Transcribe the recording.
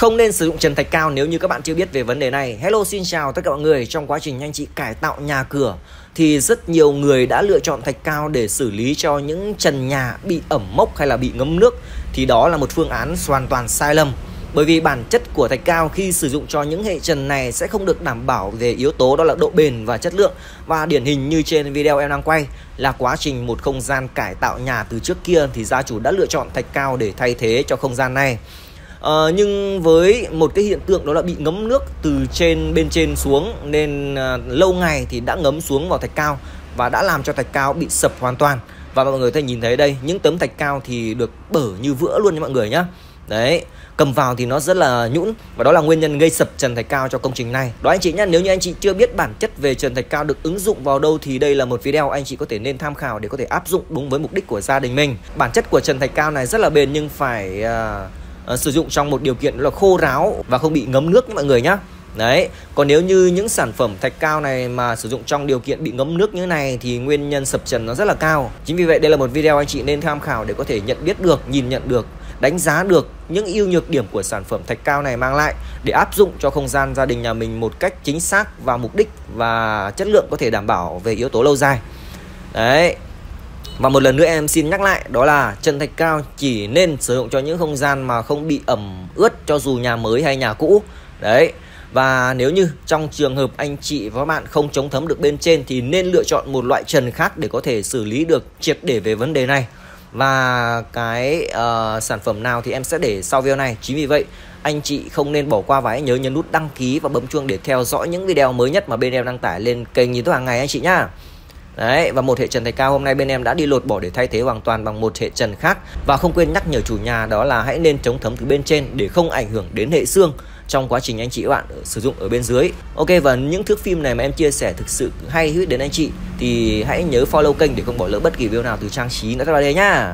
Không nên sử dụng trần thạch cao nếu như các bạn chưa biết về vấn đề này. Hello, xin chào tất cả mọi người. Trong quá trình anh chị cải tạo nhà cửa, thì rất nhiều người đã lựa chọn thạch cao để xử lý cho những trần nhà bị ẩm mốc hay là bị ngấm nước thì đó là một phương án hoàn toàn sai lầm. Bởi vì bản chất của thạch cao khi sử dụng cho những hệ trần này sẽ không được đảm bảo về yếu tố đó là độ bền và chất lượng Và điển hình như trên video em đang quay là quá trình một không gian cải tạo nhà từ trước kia thì gia chủ đã lựa chọn thạch cao để thay thế cho không gian này Uh, nhưng với một cái hiện tượng đó là bị ngấm nước từ trên bên trên xuống nên à, lâu ngày thì đã ngấm xuống vào thạch cao và đã làm cho thạch cao bị sập hoàn toàn. Và mọi người thấy nhìn thấy đây những tấm thạch cao thì được bở như vữa luôn nha mọi người nhá. Đấy cầm vào thì nó rất là nhũn và đó là nguyên nhân gây sập trần thạch cao cho công trình này. Đó anh chị nhé nếu như anh chị chưa biết bản chất về trần thạch cao được ứng dụng vào đâu thì đây là một video anh chị có thể nên tham khảo để có thể áp dụng đúng với mục đích của gia đình mình. Bản chất của trần thạch cao này rất là bền nhưng phải uh, uh, sử dụng trong một điều kiện là khô ráo và không bị ngấm nước mọi người nhé Đấy, còn nếu như những sản phẩm thạch cao này mà sử dụng trong điều kiện bị ngấm nước như thế này thì nguyên nhân sập trần nó rất là cao. Chính vì vậy đây là một video anh chị nên tham khảo để có thể nhận biết được, nhìn nhận được, đánh giá được những ưu nhược điểm của sản phẩm thạch cao này mang lại để áp dụng cho không gian gia đình nhà mình một cách chính xác và mục đích và chất lượng có thể đảm bảo về yếu tố lâu dài. Đấy, và một lần nữa em xin nhắc lại đó là chân thạch cao chỉ nên sử dụng cho những không gian mà không bị ẩm ướt cho dù nhà mới hay nhà cũ. Đấy. Và nếu như trong trường hợp anh chị và các bạn không chống thấm được bên trên thì nên lựa chọn một loại trần khác để có thể xử lý được triệt để về vấn đề này. Và cái uh, sản phẩm nào thì em sẽ để sau video này. Chính vì vậy anh chị không nên bỏ qua và hãy nhớ nhấn nút đăng ký và bấm chuông để theo dõi những video mới nhất mà bên em đăng tải lên kênh YouTube hàng ngày anh chị nhá. Đấy, và một hệ trần thạch cao hôm nay bên em đã đi lột bỏ để thay thế hoàn toàn bằng một hệ trần khác. Và không quên nhắc nhở chủ nhà đó là hãy nên chống thấm từ bên trên để không ảnh hưởng đến hệ xương trong quá trình anh chị các bạn sử dụng ở bên dưới. Ok và những thước phim này mà em chia sẻ thực sự hay hữu đến anh chị Thì hãy nhớ follow kênh để không bỏ lỡ bất kỳ video nào từ trang trí nữa các bạn đây nhá